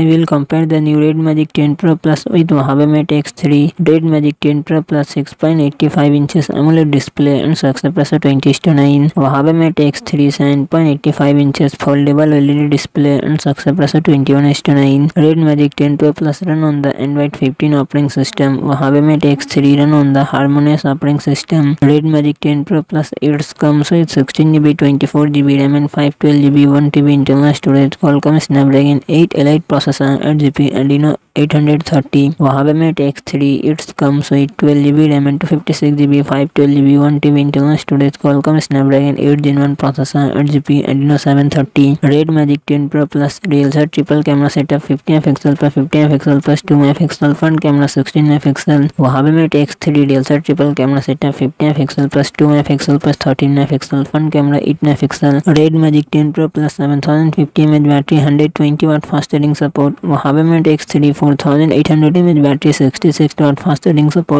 I will compare the new Red Magic 10 Pro Plus with Huawei Mate X3. Red Magic 10 Pro Plus 6.85 inches AMOLED display and success pressure 20 to 9. Huawei Mate X3 7.85 inches foldable LED display and success pressure 21 to 9. Red Magic 10 Pro Plus run on the Android 15 operating system. Huawei Mate X3 run on the Harmonious operating system. Red Magic 10 Pro Plus it comes with 16GB, 24GB RAM and 512GB, 1TB internal storage. Qualcomm Snapdragon 8 Elite processor, 8GB Adreno 830 Huawei Mate X3 it comes with 12GB RAM and 256GB 512GB 1TB internal storage Qualcomm Snapdragon 8 Gen 1 processor 8GB Adreno 730 Red Magic 10 Pro Plus real set triple camera setup 50 MP plus 50 MP plus 2 MP front camera 16 MP Huawei Mate X3 real set triple camera setup 50 MP plus 2 MP plus 13 MP front camera 8 MP Red Magic 10 Pro plus 7050 mAh battery 120 watt fast charging support Huawei Mate X3 4800 mAh battery 66 watt fast charging support